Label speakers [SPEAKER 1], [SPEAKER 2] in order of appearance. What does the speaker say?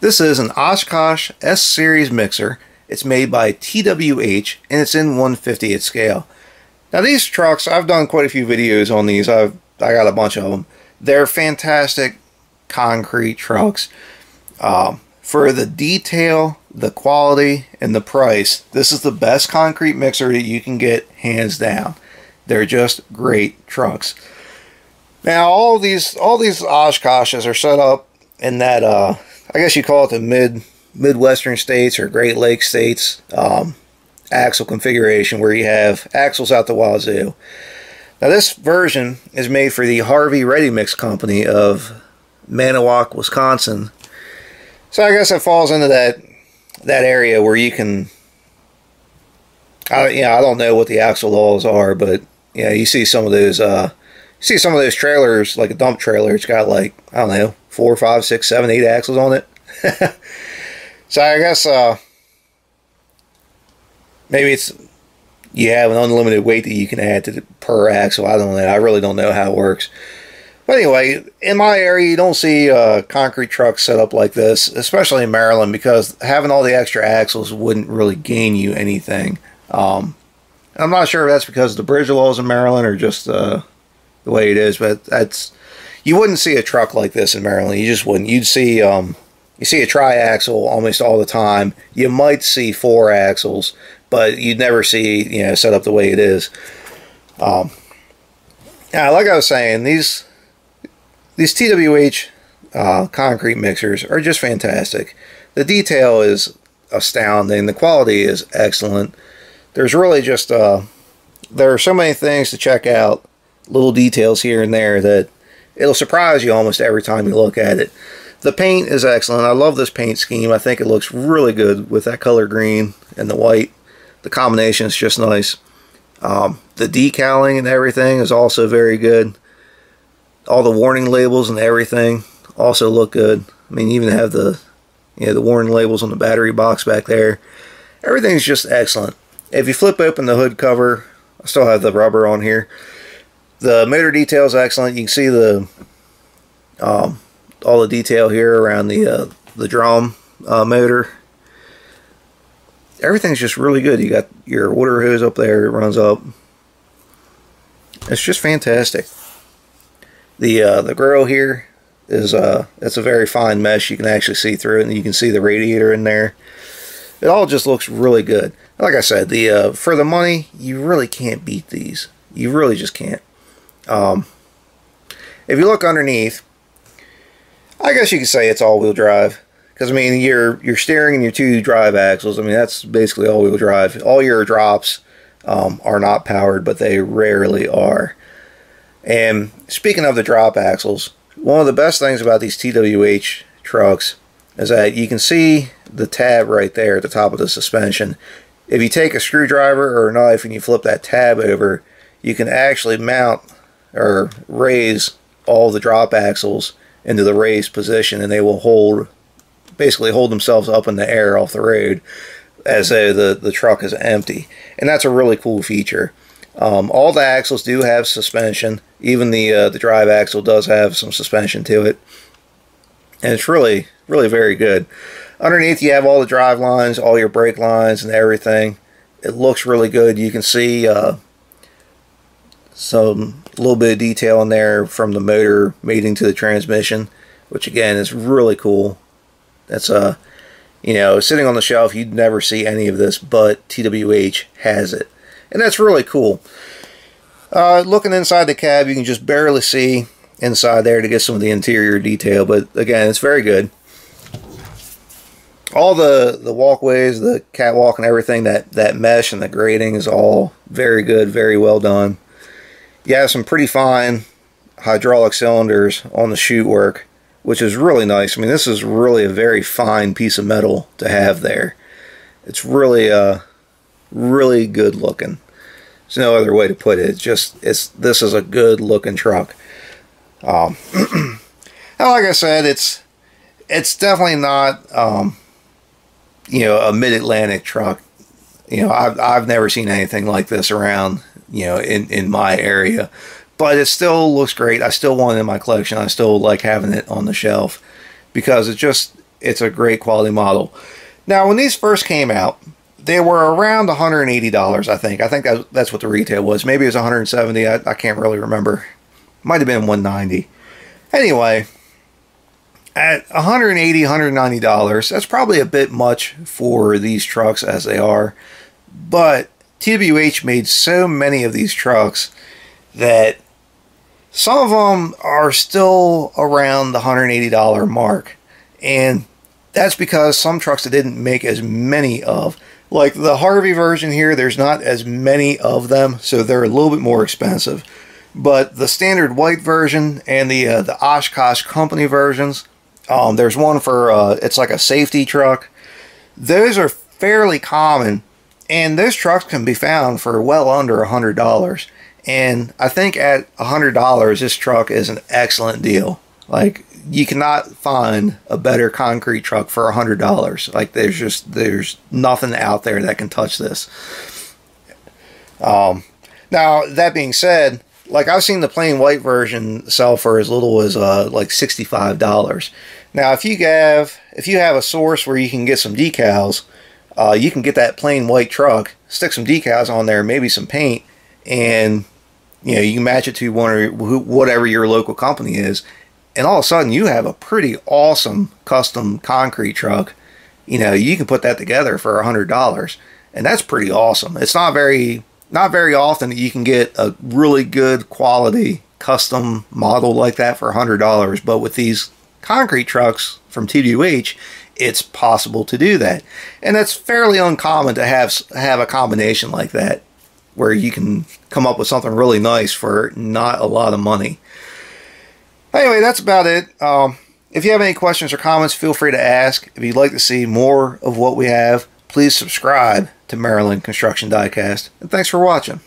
[SPEAKER 1] This is an Oshkosh S Series mixer. It's made by TWH and it's in 150th scale. Now these trucks, I've done quite a few videos on these. I've I got a bunch of them. They're fantastic concrete trucks. Um, for the detail, the quality, and the price, this is the best concrete mixer that you can get hands down. They're just great trucks. Now all these all these Oshkoshes are set up in that uh, I guess you call it the mid Midwestern states or Great Lakes states um, axle configuration where you have axles out the wazoo. Now this version is made for the Harvey Ready Mix Company of Manitowoc, Wisconsin. So I guess it falls into that that area where you can I you know, I don't know what the axle laws are, but yeah, you see some of those uh you see some of those trailers, like a dump trailer, it's got like, I don't know, four, five, six, seven, eight axles on it. so I guess uh maybe it's you have an unlimited weight that you can add to the, per axle. I don't know. I really don't know how it works. But anyway, in my area, you don't see uh, concrete trucks set up like this, especially in Maryland, because having all the extra axles wouldn't really gain you anything. Um, I'm not sure if that's because of the bridge laws in Maryland or just uh, the way it is, but that's you wouldn't see a truck like this in Maryland. You just wouldn't. You'd see um, you see a triaxle almost all the time. You might see four axles, but you'd never see you know set up the way it is. Um, yeah, like I was saying, these these TWH uh, concrete mixers are just fantastic. The detail is astounding. The quality is excellent. There's really just uh, there are so many things to check out, little details here and there that it'll surprise you almost every time you look at it. The paint is excellent. I love this paint scheme. I think it looks really good with that color green and the white. The combination is just nice. Um, the decaling and everything is also very good all the warning labels and everything also look good. I mean, even have the you know, the warning labels on the battery box back there. Everything's just excellent. If you flip open the hood cover, I still have the rubber on here. The motor detail is excellent. You can see the um, all the detail here around the uh, the drum uh, motor. Everything's just really good. You got your water hose up there. It runs up. It's just fantastic. The uh, the grill here is uh, it's a very fine mesh. You can actually see through it, and you can see the radiator in there. It all just looks really good. Like I said, the uh, for the money, you really can't beat these. You really just can't. Um, if you look underneath, I guess you could say it's all-wheel drive. Because I mean, your your steering and your two drive axles. I mean, that's basically all-wheel drive. All your drops um, are not powered, but they rarely are. And speaking of the drop axles, one of the best things about these TWH trucks is that you can see the tab right there at the top of the suspension. If you take a screwdriver or a knife and you flip that tab over, you can actually mount or raise all the drop axles into the raised position and they will hold basically hold themselves up in the air off the road as though the, the truck is empty. And that's a really cool feature. Um, all the axles do have suspension. Even the uh, the drive axle does have some suspension to it, and it's really really very good. Underneath you have all the drive lines, all your brake lines, and everything. It looks really good. You can see uh, some little bit of detail in there from the motor mating to the transmission, which again is really cool. That's a uh, you know sitting on the shelf. You'd never see any of this, but TWH has it and that's really cool. Uh, looking inside the cab, you can just barely see inside there to get some of the interior detail, but again, it's very good. All the, the walkways, the catwalk and everything, that, that mesh and the grading is all very good, very well done. Have some pretty fine hydraulic cylinders on the chute work, which is really nice. I mean, this is really a very fine piece of metal to have there. It's really, uh, really good looking. There's no other way to put it. It's just it's this is a good looking truck. Um, like I said, it's it's definitely not um, you know a mid Atlantic truck. You know, I've I've never seen anything like this around. You know, in in my area, but it still looks great. I still want it in my collection. I still like having it on the shelf because it just it's a great quality model. Now, when these first came out, they were around $180, I think. I think that, that's what the retail was. Maybe it was 170 I, I can't really remember. Might have been 190. Anyway, at $180, $190, that's probably a bit much for these trucks as they are. But TWH made so many of these trucks that some of them are still around the $180 mark. And that's because some trucks that didn't make as many of. Like the Harvey version here, there's not as many of them, so they're a little bit more expensive. But the standard white version and the uh, the Oshkosh company versions, um, there's one for uh, it's like a safety truck. Those are fairly common, and those trucks can be found for well under a hundred dollars. And I think at a hundred dollars, this truck is an excellent deal. Like you cannot find a better concrete truck for a hundred dollars. Like there's just there's nothing out there that can touch this. Um, now that being said, like I've seen the plain white version sell for as little as uh, like sixty five dollars. Now if you have if you have a source where you can get some decals, uh, you can get that plain white truck, stick some decals on there, maybe some paint, and you know you can match it to one or whatever your local company is and all of a sudden you have a pretty awesome custom concrete truck. You know, you can put that together for a hundred dollars, and that's pretty awesome. It's not very not very often that you can get a really good quality custom model like that for a hundred dollars, but with these concrete trucks from TWH, it's possible to do that, and that's fairly uncommon to have have a combination like that where you can come up with something really nice for not a lot of money. Anyway, that's about it. Um, if you have any questions or comments, feel free to ask. If you'd like to see more of what we have, please subscribe to Maryland Construction Diecast. And thanks for watching.